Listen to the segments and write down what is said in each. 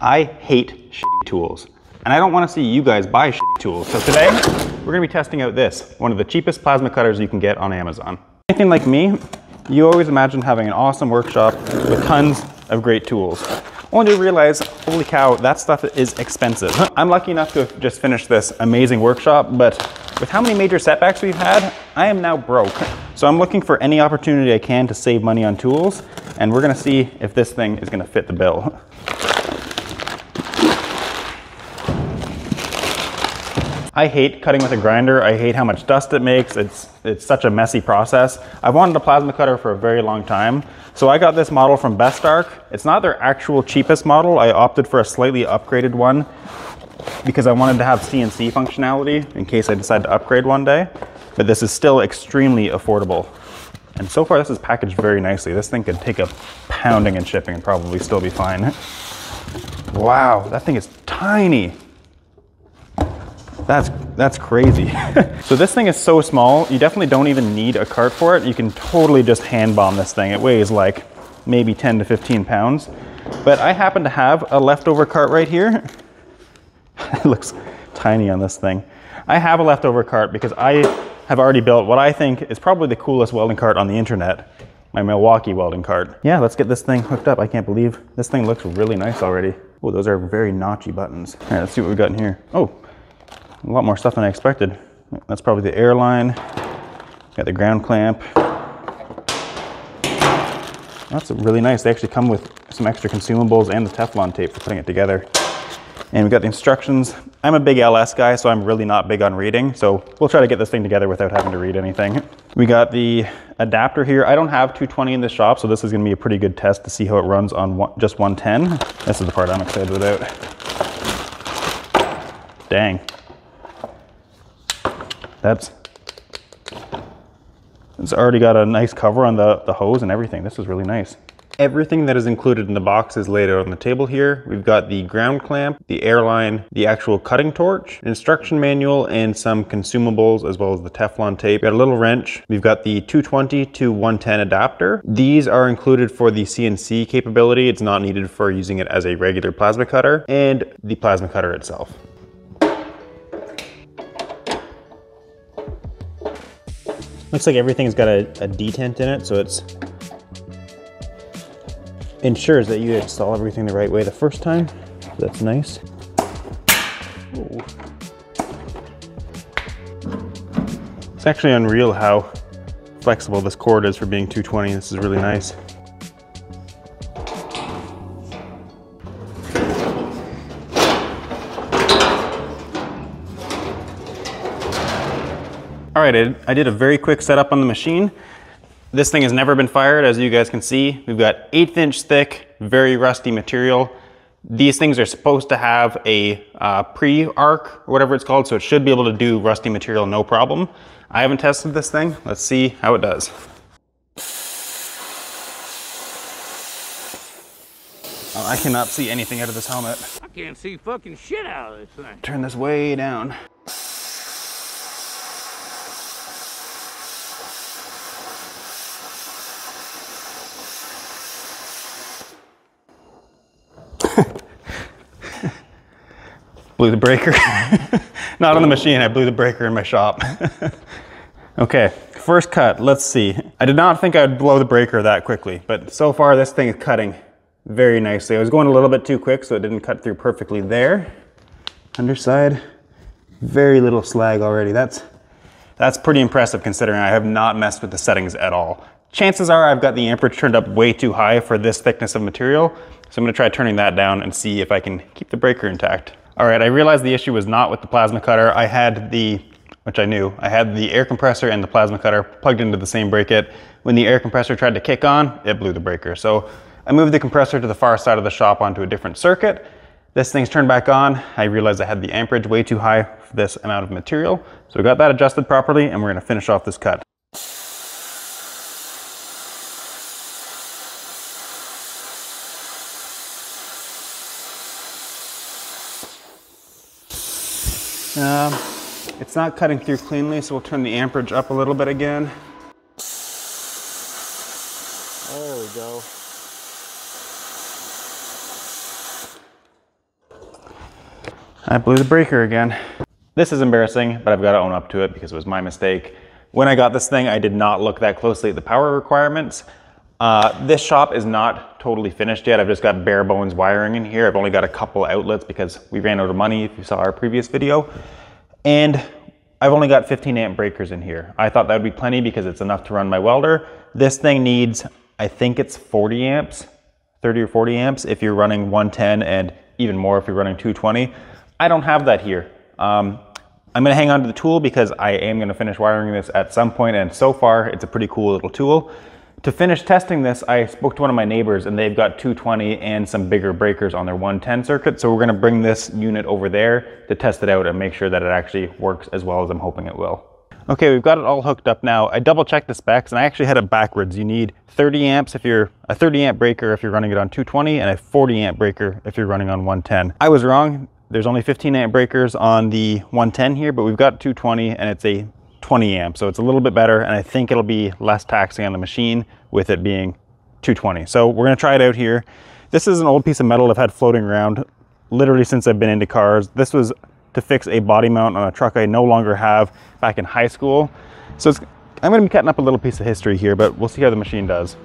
I hate shitty tools. And I don't want to see you guys buy shitty tools. So today, we're going to be testing out this, one of the cheapest plasma cutters you can get on Amazon. Anything like me, you always imagine having an awesome workshop with tons of great tools. Only to realize, holy cow, that stuff is expensive. I'm lucky enough to have just finished this amazing workshop, but with how many major setbacks we've had, I am now broke. So I'm looking for any opportunity I can to save money on tools, and we're gonna see if this thing is gonna fit the bill. I hate cutting with a grinder. I hate how much dust it makes. It's, it's such a messy process. I've wanted a plasma cutter for a very long time. So I got this model from BestArc. It's not their actual cheapest model. I opted for a slightly upgraded one because I wanted to have CNC functionality in case I decide to upgrade one day. But this is still extremely affordable. And so far this is packaged very nicely. This thing could take a pounding and shipping and probably still be fine. Wow, that thing is tiny. That's, that's crazy. so this thing is so small, you definitely don't even need a cart for it. You can totally just hand bomb this thing. It weighs like maybe 10 to 15 pounds. But I happen to have a leftover cart right here. it looks tiny on this thing. I have a leftover cart because I have already built what I think is probably the coolest welding cart on the internet. My Milwaukee welding cart. Yeah, let's get this thing hooked up. I can't believe this thing looks really nice already. Oh, those are very notchy buttons. All right, let's see what we've got in here. Oh, a lot more stuff than I expected. That's probably the airline. Got the ground clamp. That's really nice. They actually come with some extra consumables and the Teflon tape for putting it together. And we got the instructions. I'm a big LS guy, so I'm really not big on reading. So we'll try to get this thing together without having to read anything. We got the adapter here. I don't have 220 in the shop, so this is gonna be a pretty good test to see how it runs on one, just 110. This is the part I'm excited about. Dang. That's, it's already got a nice cover on the, the hose and everything. This is really nice. Everything that is included in the box is laid out on the table here. We've got the ground clamp, the airline, the actual cutting torch, instruction manual, and some consumables as well as the Teflon tape. We've got a little wrench. We've got the 220 to 110 adapter. These are included for the CNC capability. It's not needed for using it as a regular plasma cutter and the plasma cutter itself. Looks like everything's got a, a detent in it, so it's ensures that you install everything the right way the first time. That's nice. It's actually unreal how flexible this cord is for being 220. This is really nice. Right, I did a very quick setup on the machine. This thing has never been fired, as you guys can see. We've got eighth inch thick, very rusty material. These things are supposed to have a uh, pre-arc, or whatever it's called, so it should be able to do rusty material no problem. I haven't tested this thing. Let's see how it does. Oh, I cannot see anything out of this helmet. I can't see fucking shit out of this thing. Turn this way down. Blew the breaker. Not on the machine, I blew the breaker in my shop. okay, first cut, let's see. I did not think I would blow the breaker that quickly, but so far this thing is cutting very nicely. I was going a little bit too quick, so it didn't cut through perfectly there. Underside, very little slag already. That's, that's pretty impressive considering I have not messed with the settings at all. Chances are I've got the amperage turned up way too high for this thickness of material, so I'm gonna try turning that down and see if I can keep the breaker intact. All right, I realized the issue was not with the plasma cutter. I had the, which I knew, I had the air compressor and the plasma cutter plugged into the same breaker. When the air compressor tried to kick on, it blew the breaker. So I moved the compressor to the far side of the shop onto a different circuit. This thing's turned back on. I realized I had the amperage way too high for this amount of material. So we got that adjusted properly and we're gonna finish off this cut. Um, it's not cutting through cleanly, so we'll turn the amperage up a little bit again. There we go. I blew the breaker again. This is embarrassing, but I've got to own up to it because it was my mistake. When I got this thing, I did not look that closely at the power requirements. Uh, this shop is not totally finished yet. I've just got bare bones wiring in here. I've only got a couple outlets because we ran out of money if you saw our previous video. And I've only got 15 amp breakers in here. I thought that would be plenty because it's enough to run my welder. This thing needs, I think it's 40 amps, 30 or 40 amps if you're running 110 and even more if you're running 220. I don't have that here. Um, I'm gonna hang on to the tool because I am gonna finish wiring this at some point and so far it's a pretty cool little tool. To finish testing this, I spoke to one of my neighbors and they've got 220 and some bigger breakers on their 110 circuit. So we're gonna bring this unit over there to test it out and make sure that it actually works as well as I'm hoping it will. Okay, we've got it all hooked up now. I double checked the specs and I actually had it backwards. You need 30 amps if you're a 30 amp breaker if you're running it on 220 and a 40 amp breaker if you're running on 110. I was wrong. There's only 15 amp breakers on the 110 here, but we've got 220 and it's a 20 amp. So it's a little bit better and I think it'll be less taxing on the machine with it being 220. So we're gonna try it out here. This is an old piece of metal I've had floating around literally since I've been into cars. This was to fix a body mount on a truck I no longer have back in high school. So I'm gonna be cutting up a little piece of history here, but we'll see how the machine does.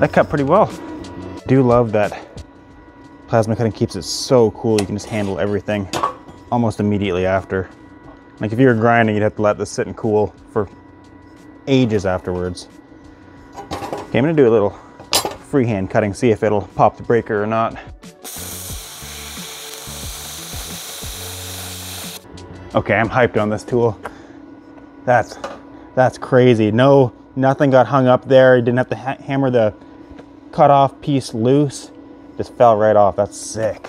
That cut pretty well. Do love that plasma cutting keeps it so cool. You can just handle everything almost immediately after. Like if you were grinding, you'd have to let this sit and cool for ages afterwards. Okay, I'm gonna do a little freehand cutting, see if it'll pop the breaker or not. Okay, I'm hyped on this tool. That's, that's crazy. No, nothing got hung up there. You didn't have to ha hammer the cut off piece loose. Just fell right off. That's sick.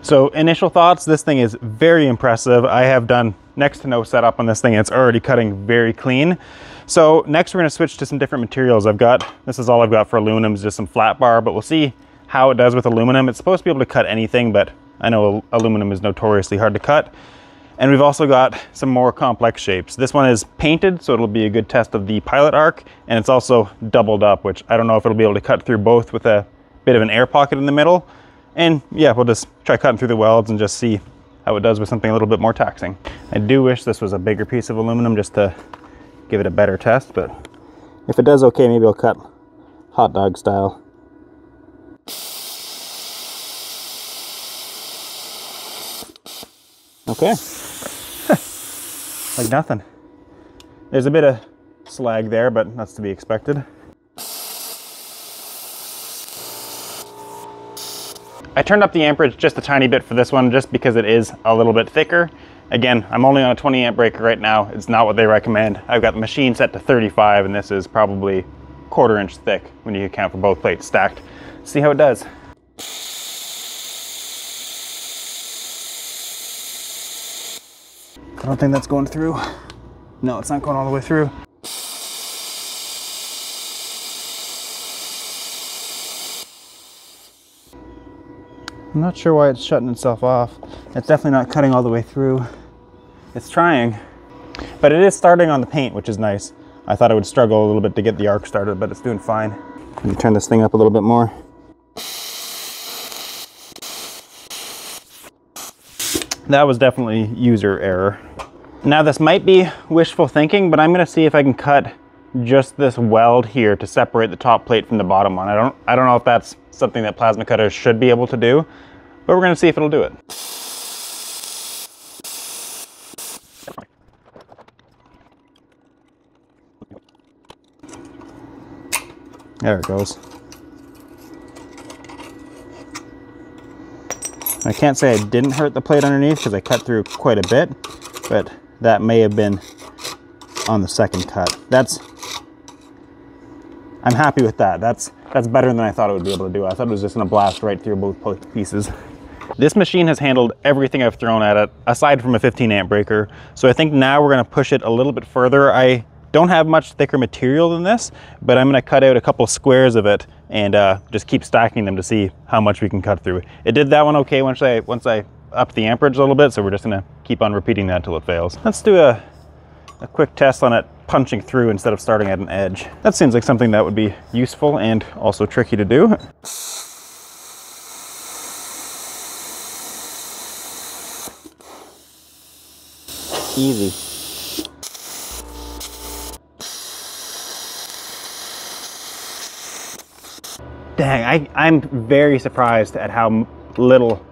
So initial thoughts, this thing is very impressive. I have done next to no setup on this thing. It's already cutting very clean. So next we're gonna switch to some different materials. I've got, this is all I've got for aluminum, is just some flat bar, but we'll see how it does with aluminum. It's supposed to be able to cut anything, but I know aluminum is notoriously hard to cut. And we've also got some more complex shapes. This one is painted, so it'll be a good test of the pilot arc, and it's also doubled up, which I don't know if it'll be able to cut through both with a bit of an air pocket in the middle. And yeah, we'll just try cutting through the welds and just see how it does with something a little bit more taxing. I do wish this was a bigger piece of aluminum just to give it a better test, but if it does okay, maybe I'll cut hot dog style. Okay. Like nothing. There's a bit of slag there, but that's to be expected. I turned up the amperage just a tiny bit for this one just because it is a little bit thicker. Again, I'm only on a 20 amp breaker right now. It's not what they recommend. I've got the machine set to 35 and this is probably quarter inch thick when you account for both plates stacked. See how it does. I don't think that's going through. No, it's not going all the way through. I'm not sure why it's shutting itself off. It's definitely not cutting all the way through. It's trying, but it is starting on the paint, which is nice. I thought it would struggle a little bit to get the arc started, but it's doing fine. Let me turn this thing up a little bit more. That was definitely user error. Now this might be wishful thinking, but I'm gonna see if I can cut just this weld here to separate the top plate from the bottom one. I don't, I don't know if that's something that plasma cutters should be able to do, but we're gonna see if it'll do it. There it goes. I can't say I didn't hurt the plate underneath because I cut through quite a bit, but that may have been on the second cut. That's, I'm happy with that. That's, that's better than I thought it would be able to do. I thought it was just gonna blast right through both pieces. This machine has handled everything I've thrown at it, aside from a 15 amp breaker. So I think now we're gonna push it a little bit further. I Don't have much thicker material than this, but I'm gonna cut out a couple squares of it and uh, just keep stacking them to see how much we can cut through. It did that one okay once I, once I upped the amperage a little bit, so we're just gonna keep on repeating that until it fails. Let's do a, a quick test on it punching through instead of starting at an edge. That seems like something that would be useful and also tricky to do. Easy. Dang, I, I'm very surprised at how little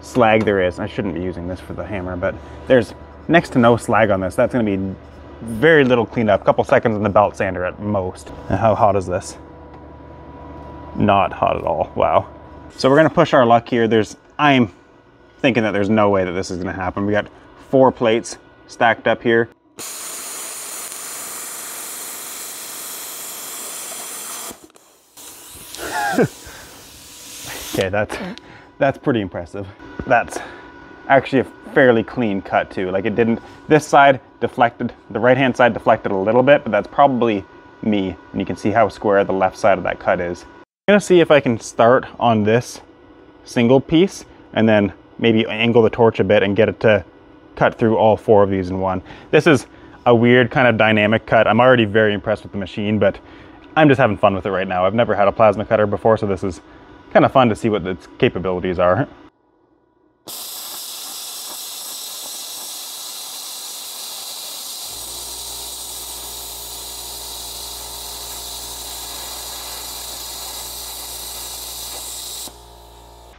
slag there is. I shouldn't be using this for the hammer, but there's next to no slag on this. That's gonna be very little cleanup, a couple seconds in the belt sander at most. And how hot is this? Not hot at all, wow. So we're gonna push our luck here. There's, I'm thinking that there's no way that this is gonna happen. We got four plates stacked up here. okay, that's, that's pretty impressive. That's actually a fairly clean cut too. Like it didn't, this side deflected, the right hand side deflected a little bit, but that's probably me. And you can see how square the left side of that cut is. I'm gonna see if I can start on this single piece and then maybe angle the torch a bit and get it to cut through all four of these in one. This is a weird kind of dynamic cut. I'm already very impressed with the machine, but I'm just having fun with it right now. I've never had a plasma cutter before, so this is kind of fun to see what its capabilities are.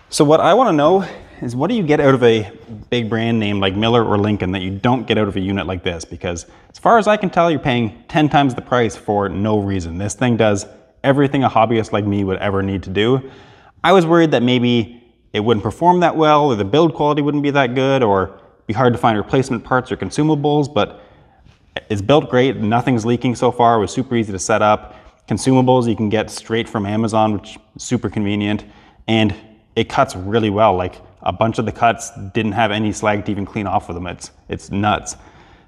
So what I want to know is what do you get out of a big brand name like Miller or Lincoln that you don't get out of a unit like this? Because as far as I can tell, you're paying 10 times the price for no reason. This thing does everything a hobbyist like me would ever need to do. I was worried that maybe it wouldn't perform that well or the build quality wouldn't be that good or be hard to find replacement parts or consumables, but it's built great. Nothing's leaking so far. It was super easy to set up. Consumables you can get straight from Amazon, which is super convenient. And it cuts really well. Like a bunch of the cuts didn't have any slag to even clean off of them. It's, it's nuts.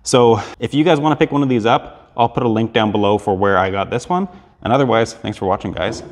So if you guys wanna pick one of these up, I'll put a link down below for where I got this one. And otherwise, thanks for watching guys.